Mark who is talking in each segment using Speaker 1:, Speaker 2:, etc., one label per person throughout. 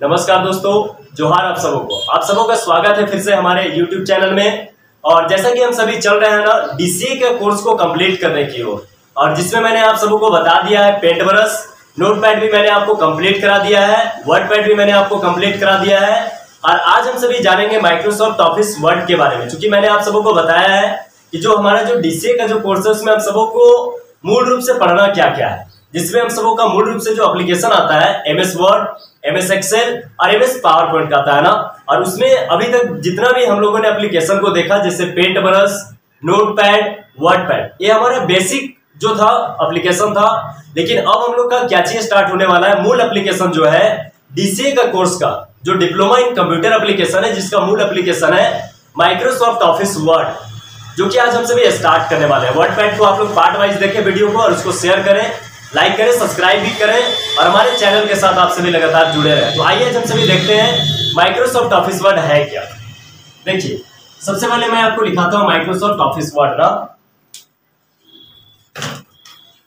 Speaker 1: नमस्कार दोस्तों जोहार आप सबों को। आप सबों का स्वागत है फिर से हमारे YouTube चैनल में। और जैसा कि हम सभी चल रहे हैं ना डीसीए के कोर्स को कंप्लीट करने की ओर। और, जिसमें मैंने आप सबों को बता दिया है पेंट ब्रश नोट पैड भी मैंने आपको कंप्लीट करा दिया है वर्ड पैड भी मैंने आपको कंप्लीट करा दिया है। और आज हम सभी जानेंगे माइक्रोसॉफ्ट ऑफ़िस वर्ड के बारे में। चूँकि मैंने आप सबों को बताया है कि जो हमारा जो डीसीए का जो कोर्स है उसमें हम सबों को मूल रूप से पढ़ना क्या क्या है। जिसमें हम सबों का मूल रूप से जो एप्लीकेशन आता है M S Word M S Excel और एम एस पावर पॉइंट का आता है ना? और उसमें अभी तक जितना भी हम लोगों ने एप्लीकेशन को देखा, जैसे Paintbrush Notepad WordPad ये हमारा बेसिक जो था एप्लीकेशन था। लेकिन अब हम लोग का क्या चीज़ स्टार्ट होने वाला है? मूल एप्लीकेशन जो है डीसीए का कोर्स का, जो डिप्लोमा इन कंप्यूटर एप्लीकेशन है, जिसका मूल एप्लीकेशन है माइक्रोसॉफ्ट ऑफ़िस वर्ड जो कि आज हम सभी स्टार्ट करने वाले हैं। वर्ड पैड को आप लोग पार्ट वाइज देखें वीडियो को और उसको शेयर करें। लाइक करें सब्सक्राइब भी करें और हमारे चैनल के साथ आप सभी लगातार जुड़े रहें। तो आइए हम सभी देखते हैं माइक्रोसॉफ्ट ऑफ़िस वर्ड है क्या? देखिए, सबसे पहले मैं आपको लिखाता हूँ माइक्रोसॉफ्ट ऑफ़िस वर्ड ना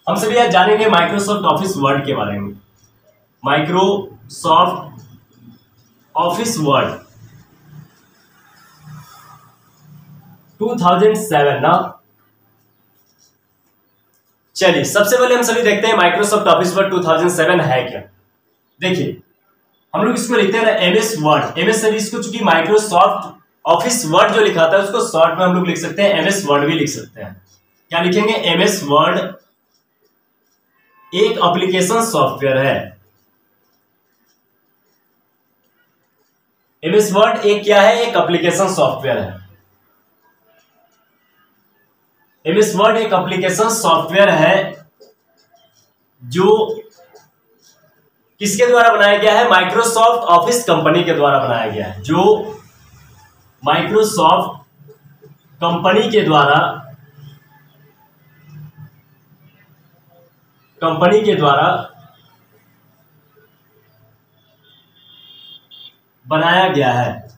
Speaker 1: हम सभी आज जानेंगे माइक्रोसॉफ्ट ऑफ़िस वर्ड के बारे में। माइक्रोसॉफ्ट ऑफ़िस वर्ड 2007 ना? चलिए, सबसे पहले हम सभी देखते हैं माइक्रोसॉफ्ट ऑफ़िस वर्ड 2007 है क्या? देखिए, हम लोग इसको लिखते हैं ना M S Word M S इसको चूँकि माइक्रोसॉफ्ट ऑफ़िस वर्ड जो लिखा था, उसको शॉर्ट में हम लोग लिख सकते हैं एम एस वर्ड भी लिख सकते हैं। क्या लिखेंगे? एम एस वर्ड एक एप्लीकेशन सॉफ्टवेयर है। एम एस वर्ड एक क्या है? एक एप्लीकेशन सॉफ्टवेयर है। एमएस वर्ड एक एप्लीकेशन सॉफ्टवेयर है, जो किसके द्वारा बनाया गया है? माइक्रोसॉफ्ट ऑफ़िस कंपनी के द्वारा बनाया गया है, जो माइक्रोसॉफ्ट कंपनी के द्वारा कंपनी के द्वारा बनाया गया है।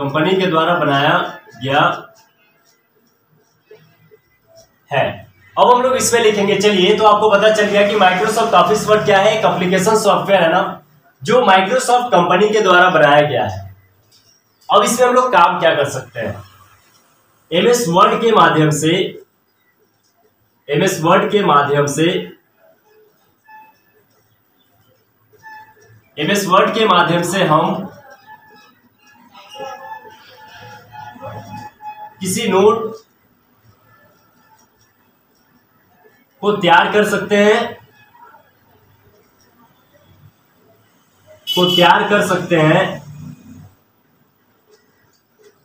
Speaker 1: कंपनी के द्वारा बनाया गया है। अब हम लोग इसमें लिखेंगे। चलिए तो आपको पता चल गया कि माइक्रोसॉफ्ट ऑफ़िस वर्ड क्या है, एक एप्लीकेशन सॉफ्टवेयर है ना, जो माइक्रोसॉफ्ट कंपनी के द्वारा बनाया गया है। अब इसमें हम लोग काम क्या कर सकते हैं? एमएस वर्ड के माध्यम से एमएस वर्ड के माध्यम से एमएस वर्ड के माध्यम से हम किसी नोट को तैयार कर सकते हैं, को तैयार कर सकते हैं,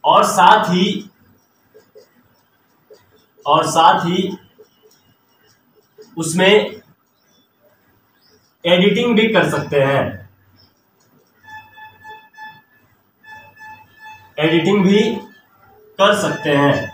Speaker 1: और साथ ही, और साथ ही उसमें एडिटिंग भी कर सकते हैं। एडिटिंग भी कर सकते हैं।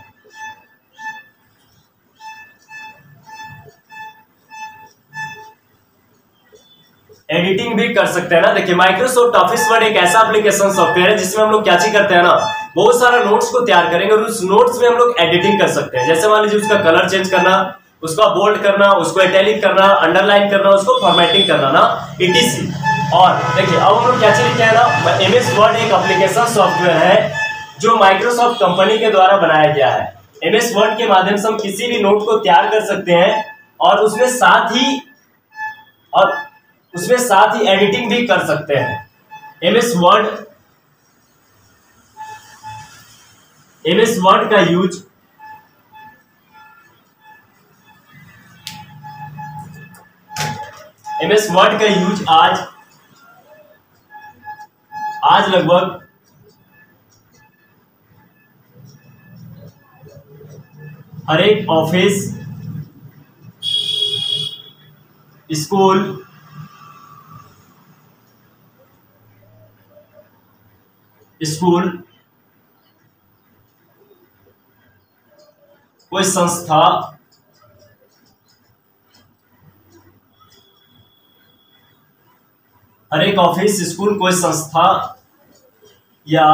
Speaker 1: एडिटिंग भी कर सकते हैं ना। देखिए माइक्रोसॉफ्ट ऑफ़िस वर्ड एक ऐसा एप्लीकेशन सॉफ्टवेयर है जिसमें हम लोग क्या चीज़ करते हैं ना, बहुत सारा नोट्स को तैयार करेंगे और उस नोट्स में हम लोग एडिटिंग कर सकते हैं। जैसे मान लीजिए उसका कलर चेंज करना, उसका बोल्ड करना, उसको इटैलिक करना अंडरलाइन करना, उसको फॉर्मेटिंग करना ना इटीसी और देखिए, अब हम लोग क्या चीज़ है ना एम एस वर्ड एक एप्लीकेशन सॉफ्टवेयर है। जो माइक्रोसॉफ्ट कंपनी के द्वारा बनाया गया है। एम एस वर्ड के माध्यम से हम किसी भी नोट को तैयार कर सकते हैं और उसमें साथ ही और उसमें साथ ही एडिटिंग भी कर सकते हैं। M S Word M S Word का यूज़ एम एस वर्ड का यूज़ आज आज लगभग हर एक ऑफ़िस स्कूल स्कूल कोई संस्था हर एक ऑफ़िस स्कूल कोई संस्था या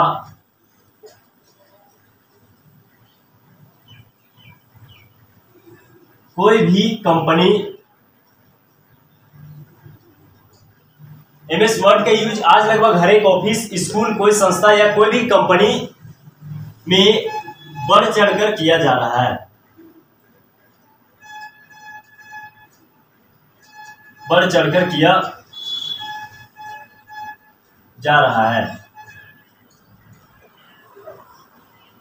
Speaker 1: कोई भी कंपनी वर्ड का यूज़ आज लगभग हर एक ऑफ़िस स्कूल कोई संस्था या कोई भी कंपनी में बढ़ चढ़कर किया जा रहा है। बढ़ चढ़कर किया जा रहा है।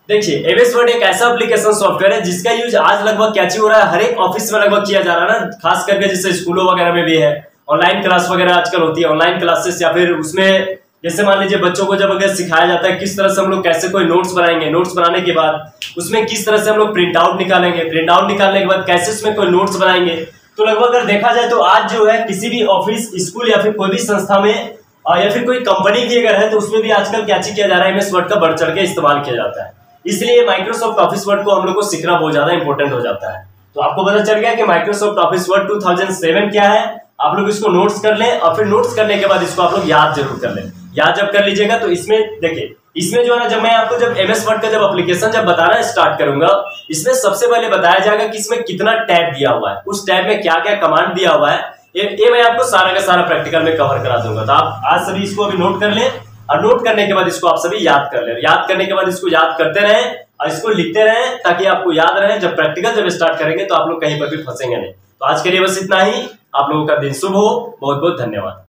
Speaker 1: देखिए एमएस वर्ड एक ऐसा एप्लीकेशन सॉफ्टवेयर है जिसका यूज़ आज लगभग क्या हो रहा है, हर एक ऑफ़िस में लगभग किया जा रहा है ना, खास करके जैसे स्कूलों वगैरह में भी है। ऑनलाइन क्लास वगैरह आजकल होती है ऑनलाइन क्लासेस या फिर उसमें जैसे मान लीजिए बच्चों को जब अगर सिखाया जाता है किस तरह से हम लोग कैसे कोई नोट्स बनाएँगे नोट्स बनाने के बाद उसमें किस तरह से हम लोग प्रिंट आउट निकालेंगे प्रिंट आउट निकालने के बाद कैसे उसमें कोई नोट्स बनाएँगे। तो लगभग अगर देखा जाए तो आज जो है किसी भी ऑफ़िस स्कूल या फिर कोई भी संस्था में या फिर कोई कंपनी की अगर है तो उसमें भी आजकल क्या किया जा रहा है एमएस वर्ड का बढ़ चढ़ के इस्तेमाल किया जाता है। इसलिए माइक्रोसॉफ्ट ऑफ़िस वर्ड को हम लोग को सीखना बहुत ज़्यादा इंपॉर्टेंट हो जाता है। तो आपको पता चल गया कि माइक्रोसॉफ्ट ऑफ़िस वर्ड 2007 क्या है? आप लोग इसको नोट्स कर लें और फिर नोट्स करने के बाद इसको आप लोग याद ज़रूर कर लें। याद जब कर लीजिएगा तो इसमें देखिए इसमें जो है ना जब मैं आपको जब एमएस वर्ड का जब एप्लीकेशन जब बताना स्टार्ट करूँगा इसमें सबसे पहले बताया जाएगा कि इसमें कितना टैब दिया हुआ है। उस टैब में क्या क्या कमांड दिया हुआ है ये, ये मैं आपको सारा का सारा प्रैक्टिकल में कवर करा दूँगा। तो आप आज सभी इसको अभी नोट कर लें। और नोट करने के बाद इसको आप सभी याद कर ले। याद करने के बाद इसको याद करते रहे और इसको लिखते रहे ताकि आपको याद रहे। जब प्रैक्टिकल जब स्टार्ट करेंगे तो आप लोग कहीं पर भी फंसेंगे नहीं। तो आज के लिए बस इतना ही। आप लोगों का दिन शुभ हो। बहुत बहुत धन्यवाद।